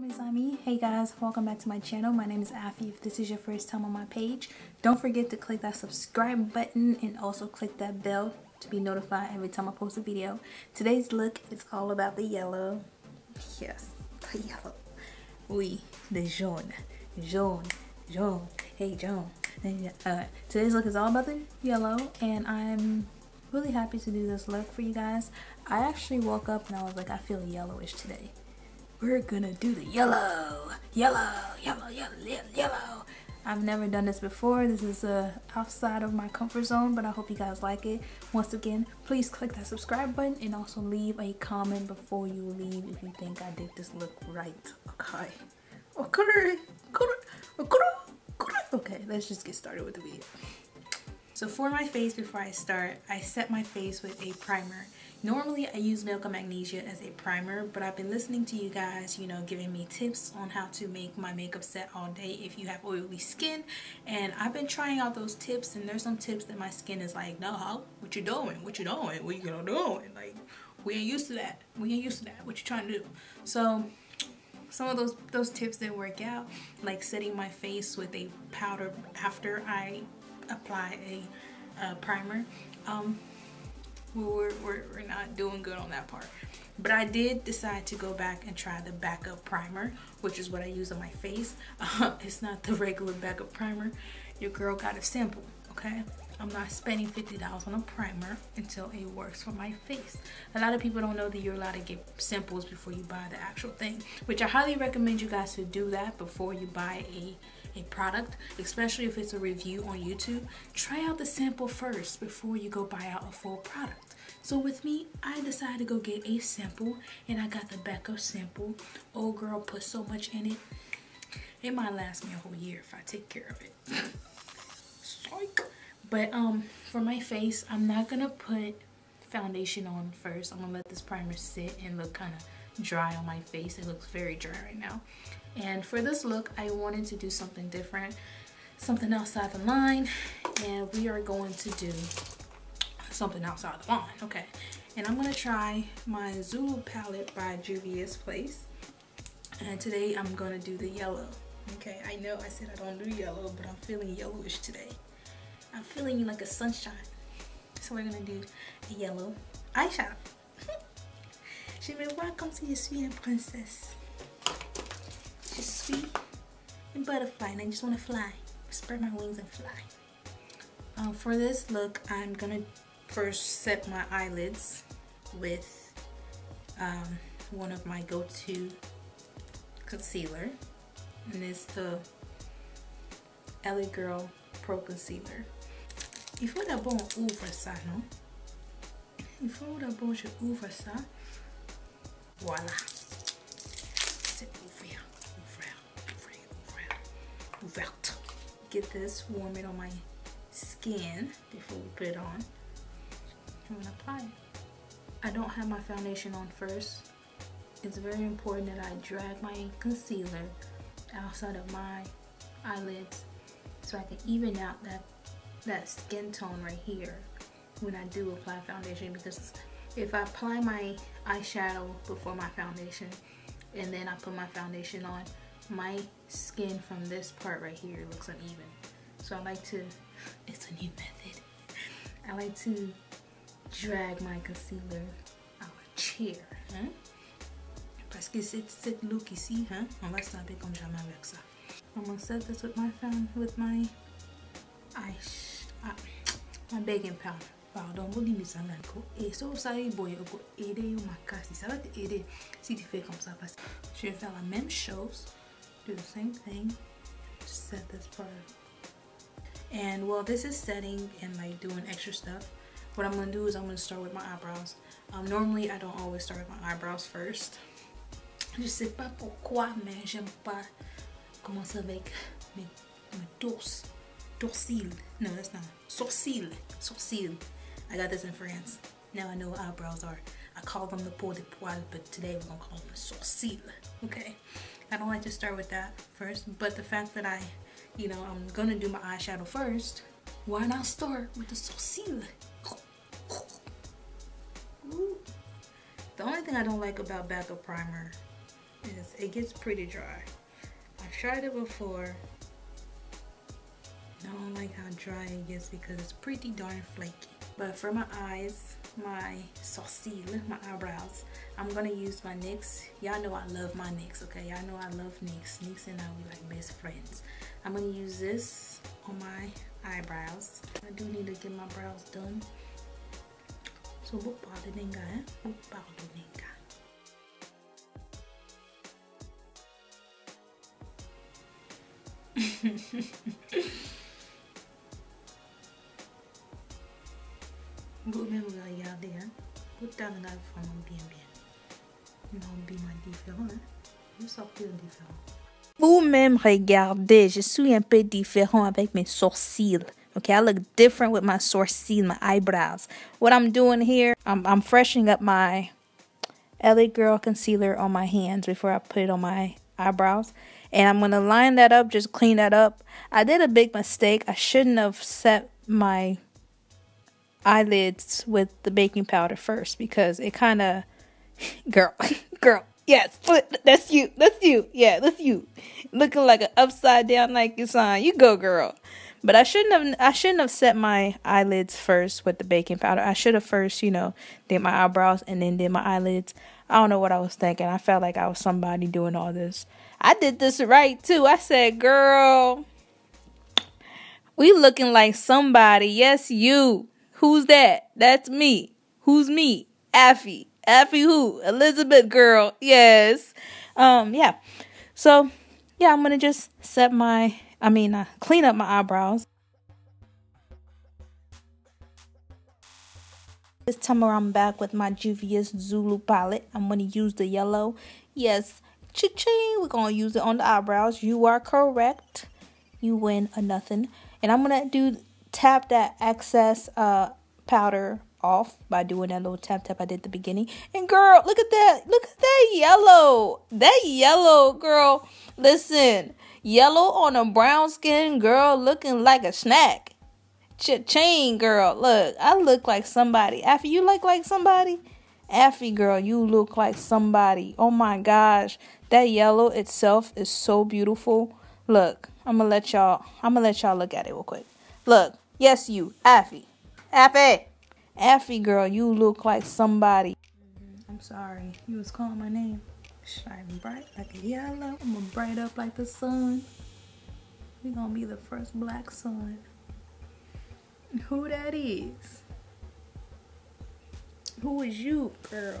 Mes amis. Hey guys, welcome back to my channel. My name is Afi. If this is your first time on my page, don't forget to click that subscribe button and also click that bell to be notified every time I post a video. Today's look is all about the yellow. Yes, the yellow. Oui, the jaune. Jaune. Jaune. Hey, jaune. Uh, today's look is all about the yellow and I'm really happy to do this look for you guys. I actually woke up and I was like, I feel yellowish today we're gonna do the yellow, yellow, yellow, yellow, yellow. I've never done this before. This is uh, outside of my comfort zone, but I hope you guys like it. Once again, please click that subscribe button and also leave a comment before you leave if you think I did this look right. Okay. Okay. Okay, let's just get started with the video. So for my face before I start, I set my face with a primer. Normally I use Milk of Magnesia as a primer, but I've been listening to you guys, you know, giving me tips on how to make my makeup set all day if you have oily skin. And I've been trying out those tips and there's some tips that my skin is like, no, how? What you doing? What you doing? What you gonna do? Like, we ain't used to that. We ain't used to that. What you trying to do? So some of those those tips didn't work out like setting my face with a powder after I apply a uh, primer um, we're, we're, we're not doing good on that part. But I did decide to go back and try the backup primer, which is what I use on my face. Uh, it's not the regular backup primer. Your girl got a sample, okay? I'm not spending $50 on a primer until it works for my face. A lot of people don't know that you're allowed to get samples before you buy the actual thing, which I highly recommend you guys to do that before you buy a a product, especially if it's a review on YouTube, try out the sample first before you go buy out a full product. So with me, I decided to go get a sample and I got the backup sample. Old girl put so much in it. It might last me a whole year if I take care of it. Psych. But um, for my face, I'm not gonna put foundation on first. I'm gonna let this primer sit and look kind of dry on my face. It looks very dry right now. And for this look, I wanted to do something different, something outside the line. And we are going to do something outside the line, okay. And I'm gonna try my Zulu palette by Juvia's Place. And today I'm gonna do the yellow. Okay, I know I said I don't do yellow, but I'm feeling yellowish today. I'm feeling like a sunshine. So we're gonna do a yellow eyeshadow. Je vais voir comme si je suis une princesse sweet and butterfly and I just want to fly. Spread my wings and fly. Um, for this look, I'm gonna first set my eyelids with um, one of my go-to concealer and it's the LA Girl Pro Concealer. Il faut d'abord ouvre ça, non? Il faut d'abord je ça. Ouverte. Get this, warm it on my skin before we put it on. I'm gonna apply it. I don't have my foundation on first. It's very important that I drag my concealer outside of my eyelids so I can even out that that skin tone right here when I do apply foundation because if I apply my eyeshadow before my foundation and then I put my foundation on my skin from this part right here looks uneven. So I like to, it's a new method. I like to drag my concealer out chair. Hein? Parce que cette, cette look ici, hein, on va s'habiller comme jamais avec ça. I'm gonna set this with my fan, with my eyes, ah, my baking powder. Pardon, dites ça là. Et ça, aider. Ça va t'aider si tu fais comme ça. Parce que je vais faire la même chose. Do the same thing. To set this part and while this is setting and like doing extra stuff. What I'm gonna do is I'm gonna start with my eyebrows. Um, normally I don't always start with my eyebrows first. Je sais pas pourquoi mais j'aime pas commencer avec mes, mes tours sourcils no that's not I got this in France now I know what eyebrows are I call them the peau de poil but today we're gonna call them the sourcil okay I don't like to start with that first, but the fact that I, you know, I'm gonna do my eyeshadow first, why not start with the sourcil? The only thing I don't like about backup primer is it gets pretty dry. I've tried it before. I don't like how dry it gets because it's pretty darn flaky. But for my eyes, my sourcils, my eyebrows, I'm gonna use my NYX. Y'all know I love my NYX, okay? Y'all know I love NYX. NYX and I, we like best friends. I'm gonna use this on my eyebrows. I do need to get my brows done. So, bupa din nga, eh? Bupa din nga. Vous-même regardez, hein? Tout le temps, vraiment bien, bien. Non, bien différent, hein? Vous sortez différent. Vous-même regardez, je suis un peu différent avec mes sourcils. Okay, I look different with my sourcils, my eyebrows. What I'm doing here, I'm, I'm freshening up my LA Girl concealer on my hands before I put it on my eyebrows. And I'm going to line that up, just clean that up. I did a big mistake. I shouldn't have set my eyelids with the baking powder first because it kind of, girl, girl, yes, that's you, that's you, yeah, that's you, looking like an upside down Nike sign. You go, girl. But I shouldn't have. I shouldn't have set my eyelids first with the baking powder. I should have first, you know, did my eyebrows and then did my eyelids. I don't know what I was thinking. I felt like I was somebody doing all this. I did this right too. I said, "Girl, we looking like somebody. Yes, you. Who's that? That's me. Who's me? Afi. Afi who? Elizabeth girl. Yes. Um, yeah. So, yeah, I'm going to just set my, I mean, uh, clean up my eyebrows. This time around, I'm back with my Juvia's Zulu palette. I'm going to use the yellow. Yes, cha-ching. We're going to use it on the eyebrows. You are correct. You win a nothing. And I'm going to do tap that excess uh powder off by doing that little tap tap I did at the beginning. And girl, look at that. Look at that yellow. That yellow, girl. Listen, yellow on a brown skin girl looking like a snack. Cha-ching, girl. Look, I look like somebody. After you look like somebody? Afi girl, you look like somebody. Oh my gosh. That yellow itself is so beautiful. Look, I'm gonna let y'all I'm gonna let y'all look at it real quick. Look, yes you, Afi. Afi. Afi girl, you look like somebody. Mm-hmm. I'm sorry. You was calling my name. Shining bright like a yellow. I'm gonna bright up like the sun. We gonna be the first black sun. Who that is? Who is you, girl?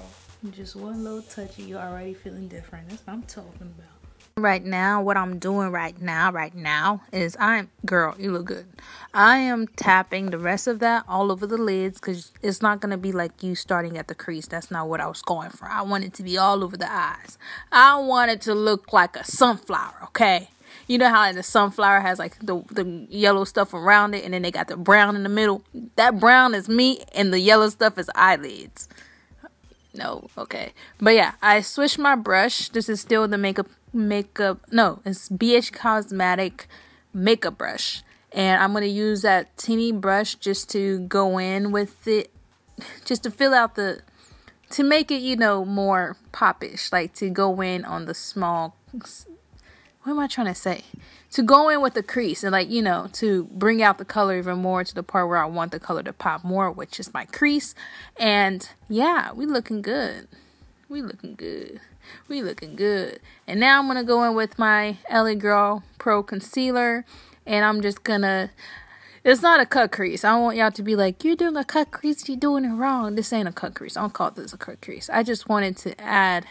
Just one little touch of you already feeling different. That's what I'm talking about right now what i'm doing right now right now is i'm girl you look good. I am tapping the rest of that all over the lids because it's not going to be like you starting at the crease. That's not what i was going for. I want it to be all over the eyes. I want it to look like a sunflower okay? You know how the sunflower has like the the yellow stuff around it and then they got the brown in the middle? That brown is me and the yellow stuff is eyelids no okay. But yeah i switched my brush. This is still the makeup makeup no it's bh cosmetic makeup brush. And i'm going to use that teeny brush just to go in with it just to fill out the to make it you know more popish like to go in on the small what am i trying to say to go in with the crease and like you know to bring out the color even more to the part where i want the color to pop more which is my crease and yeah we looking good we looking good we looking good. And now I'm to go in with my LA Girl Pro Concealer. And I'm just to... It's not a cut crease. I don't want y'all to be like, you're doing a cut crease, you're doing it wrong. This ain't a cut crease. I don't call this a cut crease. I just wanted to add...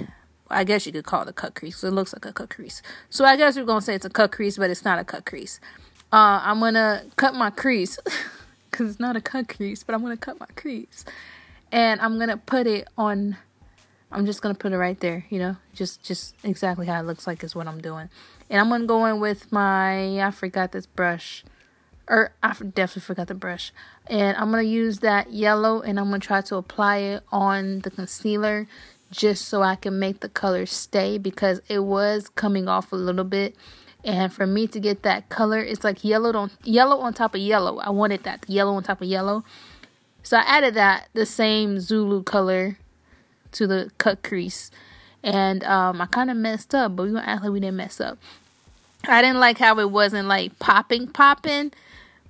I guess you could call it a cut crease. It looks like a cut crease. So I guess we're going to say it's a cut crease, but it's not a cut crease. Uh, I'm going to cut my crease. Because it's not a cut crease, but I'm going to cut my crease. And I'm going to put it on I'm just gonna put it right there, you know, just just exactly how it looks like is what I'm doing. And I'm gonna go in with my I forgot this brush, or I definitely forgot the brush. And I'm gonna use that yellow, and I'm gonna try to apply it on the concealer, just so I can make the color stay because it was coming off a little bit. And for me to get that color, it's like yellow on yellow on top of yellow. I wanted that yellow on top of yellow. So I added that the same Zulu color to the cut crease and um, I kind of messed up, but we gonna act like we didn't mess up. I didn't like how it wasn't like popping, popping,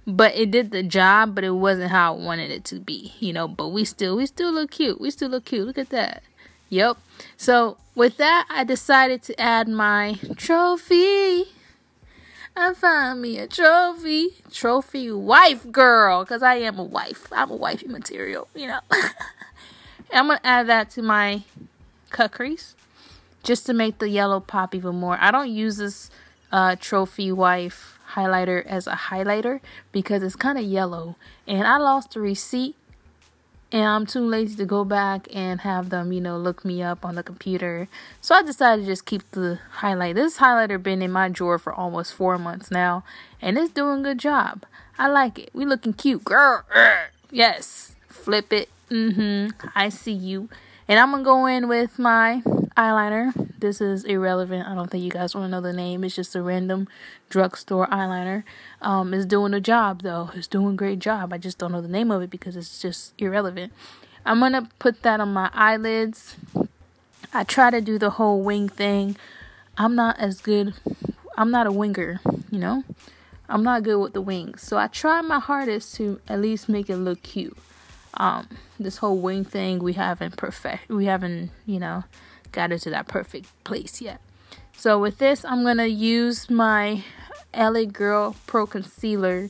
but it did the job, but it wasn't how I wanted it to be, you know. But we still, we still look cute. We still look cute. Look at that. Yep. So with that, I decided to add my trophy. I found me a trophy, trophy wife girl, cause I am a wife. I'm a wifey material, you know. I'm gonna add that to my cut crease just to make the yellow pop even more. I don't use this uh, trophy wife highlighter as a highlighter because it's kind of yellow and I lost the receipt and I'm too lazy to go back and have them, you know, look me up on the computer. So I decided to just keep the highlight. This highlighter been in my drawer for almost four months now, and it's doing a good job. I like it. We looking cute, girl. Yes, flip it. Mm-hmm. I see you. And I'm gonna go in with my eyeliner. This is irrelevant. I don't think you guys want to know the name. It's just a random drugstore eyeliner. Um, it's doing a job though. It's doing a great job. I just don't know the name of it because it's just irrelevant. I'm gonna put that on my eyelids. I try to do the whole wing thing. I'm not as good. I'm not a winger, you know. I'm not good with the wings, so I try my hardest to at least make it look cute. Um, this whole wing thing we haven't perfect. We haven't, you know, got it to that perfect place yet. So with this, I'm going to use my LA Girl Pro Concealer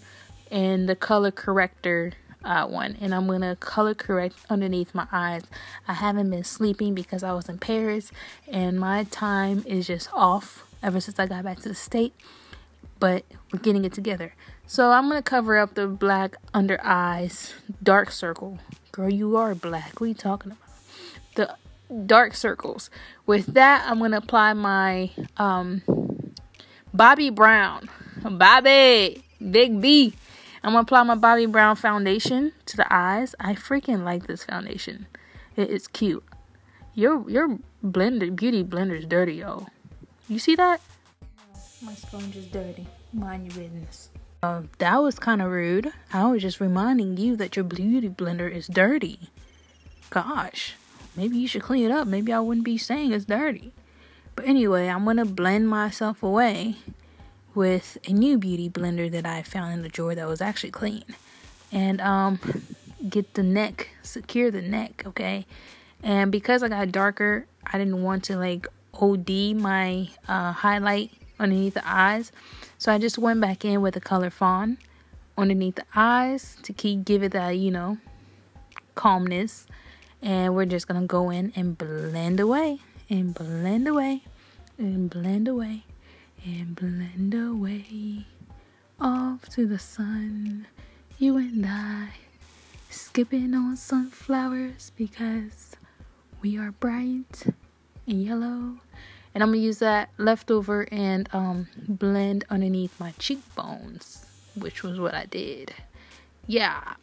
in the color corrector uh, one. And I'm to color correct underneath my eyes. I haven't been sleeping because I was in Paris and my time is just off ever since I got back to the state. But we're getting it together. So I'm to cover up the black under eyes, dark circle. Girl, you are black. What are you talking about? The dark circles. With that, I'm going to apply my um, Bobbi Brown. Bobby, Big B. I'm going to apply my Bobbi Brown foundation to the eyes. I freaking like this foundation. It's cute. Your your blender beauty blender is dirty, yo. You see that? My sponge is dirty. Mind your business. Uh, that was kind of rude. I was just reminding you that your beauty blender is dirty. Gosh maybe you should clean it up. Maybe I wouldn't be saying it's dirty. But anyway, I'm going to blend myself away with a new beauty blender that I found in the drawer that was actually clean. And um get the neck, secure the neck, okay? And because I got darker, I didn't want to like OD my uh, highlight underneath the eyes. So I just went back in with the color fawn underneath the eyes to keep give it that, you know, calmness and we're just gonna go in and blend away and blend away and blend away and blend away. Off to the sun you and i. Skipping on sunflowers because we are bright and yellow. And i'm gonna use that leftover and um blend underneath my cheekbones which was what i did. Yeah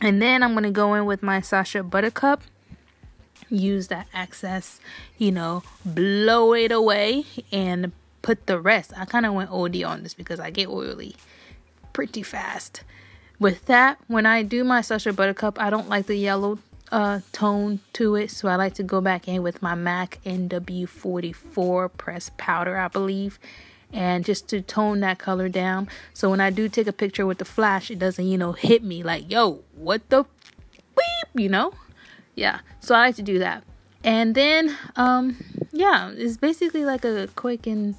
and then I'm going to go in with my Sacha Buttercup. Use that excess, you know, blow it away and put the rest. I kind of went OD on this because I get oily pretty fast. With that, when I do my Sacha Buttercup, I don't like the yellow uh, tone to it. So I like to go back in with my MAC NW44 pressed powder, I believe and just to tone that color down. So when I do take a picture with the flash it doesn't you know hit me like yo what the beep you know? Yeah so I like to do that. And then um yeah it's basically like a quick and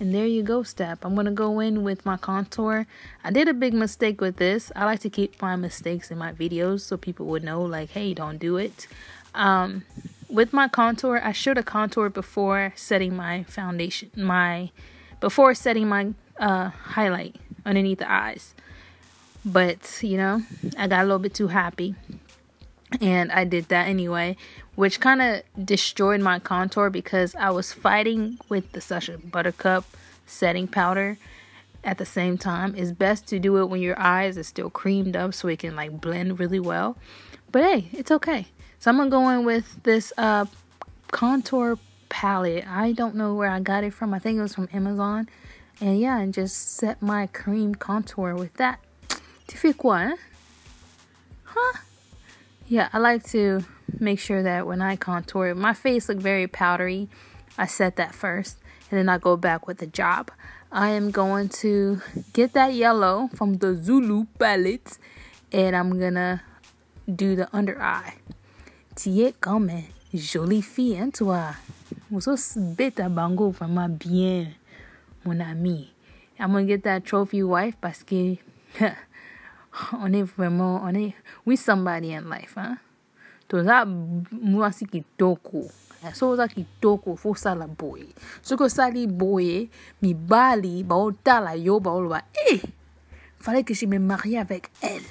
and there you go step. I'm gonna go in with my contour. I did a big mistake with this. I like to keep my mistakes in my videos so people would know like hey don't do it. Um with my contour I should have contoured before setting my foundation my before setting my uh, highlight underneath the eyes. But, you know, I got a little bit too happy. And I did that anyway, which kind of destroyed my contour because I was fighting with the Sacha Buttercup setting powder at the same time. It's best to do it when your eyes are still creamed up so it can like blend really well. But hey, it's okay. So I'm going to go in with this uh, contour palette. I don't know where I got it from. I think it was from Amazon. And yeah, and just set my cream contour with that. Tu fais quoi. Huh? yeah, I like to make sure that when I contour my face look very powdery, I set that first and then I go back with the job. I am going to get that yellow from the Zulu palette and I'm gonna do the under eye. Tu es jolie fille, hein? À bango vraiment bien, mon ami. Get that trophy wife parce que on est vraiment, on est, we somebody in life, hein? Toza mwasi kitoko. soza kitoko fosala boye soki osali boye mibali baotala yo baoloba e fallait que je me marie avec elle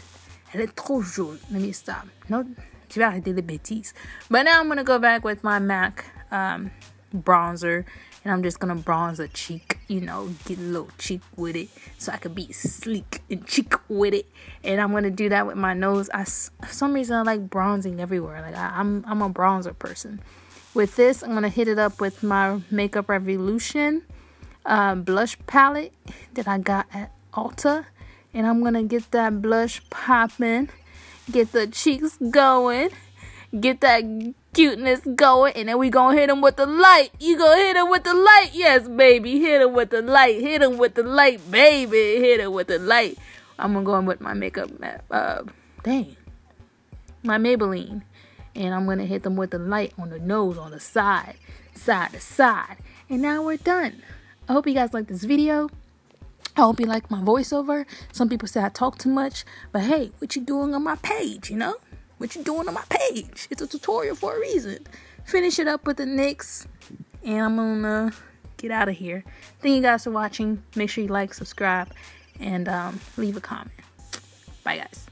elle est trop jolie let me stop no tu vas arrêter les bêtises but now i'm gonna go back with my mac um, bronzer and i'm just gonna bronze a cheek you know get a little cheek with it so i could be sleek and cheek with it. And i'm gonna do that with my nose. I for some reason i like bronzing everywhere. Like I, i'm i'm a bronzer person. With this, I'm to hit it up with my Makeup Revolution uh, blush palette that I got at Ulta. And I'm to get that blush popping, get the cheeks going, get that cuteness going, and then we to hit them with the light. You to hit them with the light? Yes, baby. Hit them with the light. Hit them with the light, baby. Hit them with the light. I'm to go in with my makeup, uh, dang, my Maybelline and I'm gonna hit them with the light on the nose on the side side to side and now we're done I hope you guys like this video I hope you like my voiceover. Some people say I talk too much but hey what you doing on my page you know? What you doing on my page? It's a tutorial for a reason. Finish it up with the NYX and I'm gonna get out of here. Thank you guys for watching. Make sure you like subscribe and um, leave a comment. Bye guys